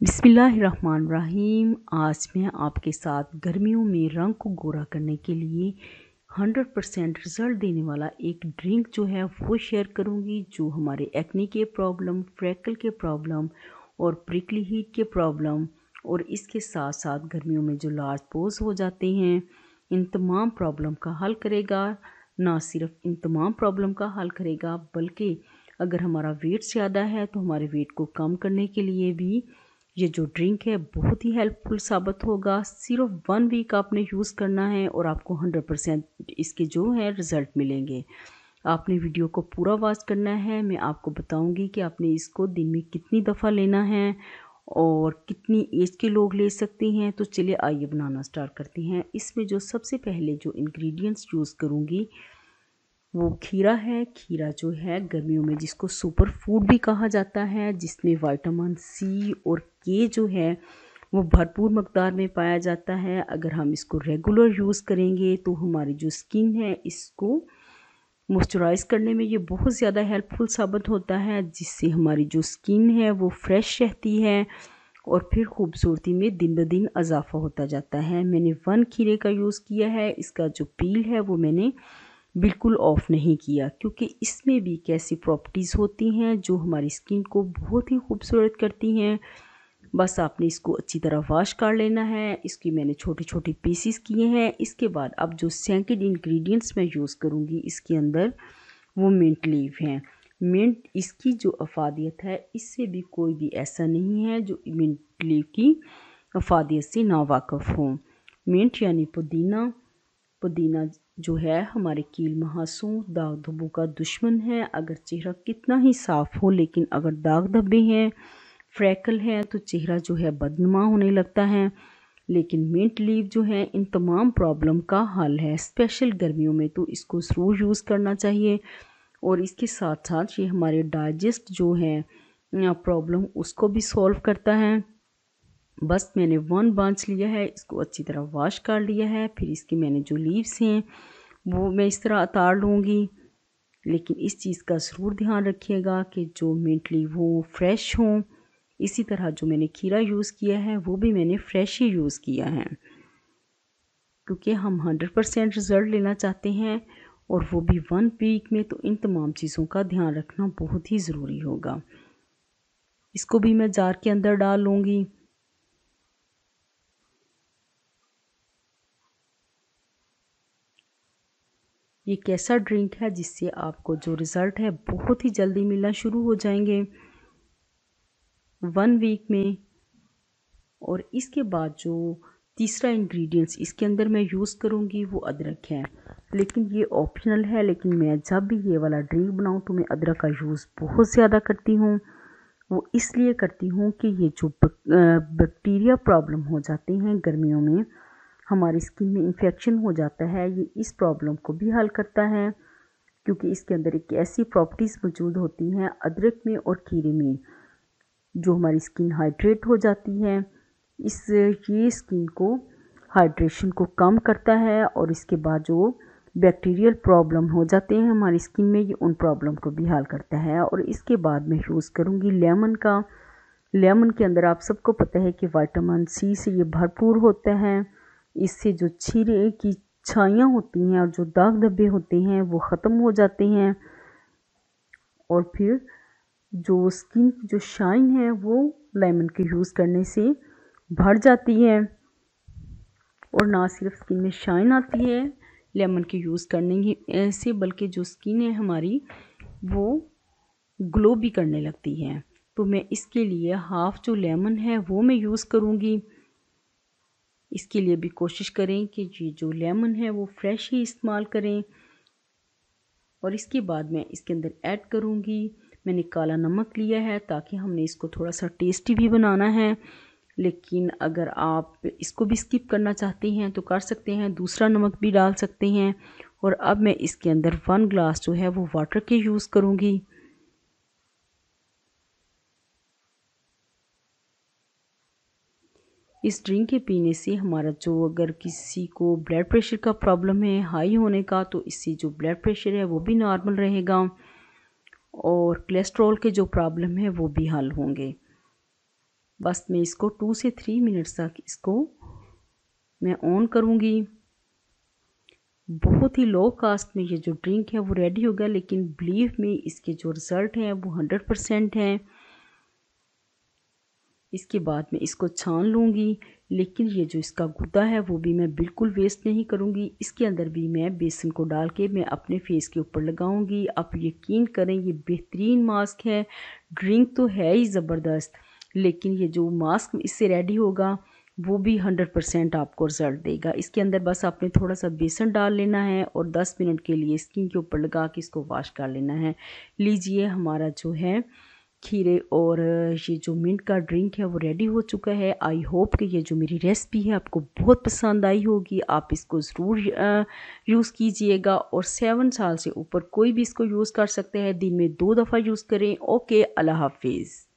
बिसमीम आज मैं आपके साथ गर्मियों में रंग को गोरा करने के लिए 100 परसेंट रिज़ल्ट देने वाला एक ड्रिंक जो है वो शेयर करूँगी, जो हमारे एक्ने के प्रॉब्लम फ्रैकल के प्रॉब्लम और प्रिकली हीट के प्रॉब्लम और इसके साथ साथ गर्मियों में जो लार्ज पोज हो जाते हैं, इन तमाम प्रॉब्लम का हल करेगा। ना सिर्फ़ इन तमाम प्रॉब्लम का हल करेगा, बल्कि अगर हमारा वेट ज़्यादा है तो हमारे वेट को कम करने के लिए भी ये जो ड्रिंक है, बहुत ही हेल्पफुल साबित होगा। सिर्फ़ वन वीक आपने यूज़ करना है और आपको हंड्रेड परसेंट इसके जो है रिज़ल्ट मिलेंगे। आपने वीडियो को पूरा वॉच करना है। मैं आपको बताऊँगी कि आपने इसको दिन में कितनी दफ़ा लेना है और कितनी एज के लोग ले सकते हैं। तो चलिए आइए बनाना स्टार्ट करते हैं। इसमें जो सबसे पहले जो इंग्रेडिएंट्स यूज़ करूँगी वो खीरा है, खीरा जो है गर्मियों में जिसको सुपर फ़ूड भी कहा जाता है, जिसमें वाइटामिन सी और के जो है वो भरपूर मकदार में पाया जाता है। अगर हम इसको रेगुलर यूज़ करेंगे तो हमारी जो स्किन है, इसको मॉइस्चराइज करने में ये बहुत ज़्यादा हेल्पफुल साबित होता है, जिससे हमारी जो स्किन है वो फ्रेश रहती है और फिर खूबसूरती में दिन ब दिन इजाफा होता जाता है। मैंने वन खीरे का यूज़ किया है, इसका जो पील है वो मैंने बिल्कुल ऑफ़ नहीं किया, क्योंकि इसमें भी कैसी प्रॉपर्टीज़ होती हैं जो हमारी स्किन को बहुत ही खूबसूरत करती हैं। बस आपने इसको अच्छी तरह वॉश कर लेना है। इसकी मैंने छोटे छोटे पीसीस किए हैं। इसके बाद अब जो सेकेंड इंग्रेडिएंट्स मैं यूज़ करूँगी इसके अंदर, वो मिंट लीव हैं। मिंट इसकी जो अफादियत है, इससे भी कोई भी ऐसा नहीं है जो मिंट लीव की अफादियत से नावाकफ़ हो। मिंट यानी पुदीना पुदीना जो है, हमारे कील महासों, दाग धब्बों का दुश्मन है। अगर चेहरा कितना ही साफ़ हो, लेकिन अगर दाग धब्बे हैं, फ्रैकल है तो चेहरा जो है बदनुमा होने लगता है। लेकिन मिंट लीव जो है, इन तमाम प्रॉब्लम का हल है। स्पेशल गर्मियों में तो इसको ज़रूर यूज़ करना चाहिए। और इसके साथ साथ ये हमारे डाइजेस्ट जो है प्रॉब्लम, उसको भी सॉल्व करता है। बस मैंने वन बांच लिया है, इसको अच्छी तरह वॉश कर लिया है, फिर इसके मैंने जो लीव्स हैं, वो मैं इस तरह उतार लूँगी। लेकिन इस चीज़ का ज़रूर ध्यान रखिएगा कि जो मिंट लीव हो फ्रेश हों, इसी तरह जो मैंने खीरा यूज़ किया है, वो भी मैंने फ्रेश ही यूज़ किया है। क्योंकि हम हंड्रेड परसेंट रिज़ल्ट लेना चाहते हैं और वो भी वन वीक में तो इन तमाम चीज़ों का ध्यान रखना बहुत ही ज़रूरी होगा। इसको भी मैं जार के अंदर डाल लूँगी। ये कैसा ड्रिंक है जिससे आपको जो रिज़ल्ट है बहुत ही जल्दी मिलना शुरू हो जाएँगे। वन वीक में। और इसके बाद जो तीसरा इंग्रेडिएंट्स इसके अंदर मैं यूज़ करूँगी वो अदरक है। लेकिन ये ऑप्शनल है, लेकिन मैं जब भी ये वाला ड्रिंक बनाऊँ तो मैं अदरक का यूज़ बहुत ज़्यादा करती हूँ। वो इसलिए करती हूँ कि ये जो बैक्टीरिया प्रॉब्लम हो जाते हैं गर्मियों में हमारी स्किन में इन्फेक्शन हो जाता है, ये इस प्रॉब्लम को भी हल करता है, क्योंकि इसके अंदर एक ऐसी प्रॉपर्टीज़ मौजूद होती हैं अदरक में और खीरे में, जो हमारी स्किन हाइड्रेट हो जाती है। इस, ये स्किन को हाइड्रेशन को कम करता है और इसके बाद जो बैक्टीरियल प्रॉब्लम हो जाते हैं हमारी स्किन में, ये उन प्रॉब्लम को भी हल करता है। और इसके बाद मैं यूज़ करूँगी लेमन का। लेमन के अंदर आप सबको पता है कि वाइटामिन सी से ये भरपूर होता है। इससे जो छीरे की छाइयाँ होती हैं और जो दाग धब्बे होते हैं, वो ख़त्म हो जाते हैं। और फिर जो स्किन की जो शाइन है, वो लेमन के यूज़ करने से भर जाती है। और ना सिर्फ़ स्किन में शाइन आती है लेमन के यूज़ करने की से बल्कि जो स्किन है हमारी, वो ग्लो भी करने लगती है। तो मैं इसके लिए हाफ़ जो लेमन है, वो मैं यूज़ करूँगी। इसके लिए भी कोशिश करें कि ये जो लेमन है वो फ्रेश ही इस्तेमाल करें। और इसके बाद मैं इसके अंदर ऐड करूँगी। मैंने काला नमक लिया है ताकि हमने इसको थोड़ा सा टेस्टी भी बनाना है। लेकिन अगर आप इसको भी स्किप करना चाहते हैं तो कर सकते हैं, दूसरा नमक भी डाल सकते हैं। और अब मैं इसके अंदर वन ग्लास जो है वो वाटर के यूज़ करूँगी। इस ड्रिंक के पीने से हमारा जो अगर किसी को ब्लड प्रेशर का प्रॉब्लम है हाई होने का तो इससे जो ब्लड प्रेशर है, वो भी नॉर्मल रहेगा और कोलेस्ट्रॉल के जो प्रॉब्लम है, वो भी हल होंगे। बस मैं इसको टू से थ्री मिनट्स तक इसको मैं ऑन करूँगी। बहुत ही लो कास्ट में ये जो ड्रिंक है, वो रेडी हो गया, लेकिन बिलीव में इसके जो रिज़ल्ट हैं, वो हंड्रेड परसेंट हैं। इसके बाद मैं इसको छान लूँगी, लेकिन ये जो इसका गुदा है, वो भी मैं बिल्कुल वेस्ट नहीं करूँगी। इसके अंदर भी मैं बेसन को डाल के मैं अपने फेस के ऊपर लगाऊँगी। आप यकीन करें, ये बेहतरीन मास्क है। ड्रिंक तो है ही ज़बरदस्त, लेकिन ये जो मास्क इससे रेडी होगा, वो भी हंड्रेड परसेंट आपको रिज़ल्ट देगा। इसके अंदर बस आपने थोड़ा सा बेसन डाल लेना है और दस मिनट के लिए स्किन के ऊपर लगा के इसको वॉश कर लेना है। लीजिए हमारा जो है खीरे और ये जो मिंट का ड्रिंक है वो रेडी हो चुका है। आई होप कि ये जो मेरी रेसिपी है आपको बहुत पसंद आई होगी। आप इसको ज़रूर यूज़ कीजिएगा और सेवन साल से ऊपर कोई भी इसको यूज़ कर सकते हैं। दिन में दो दफ़ा यूज़ करें। ओके अल्लाह हाफिज़।